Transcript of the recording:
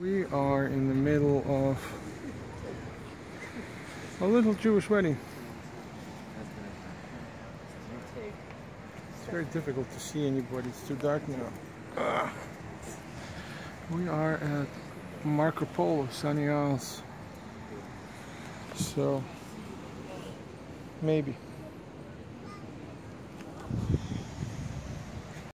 We are in the middle of a little Jewish wedding. It's very difficult to see anybody, it's too dark now. Ugh. We are at Marco Polo, Sunny Isles. So, maybe.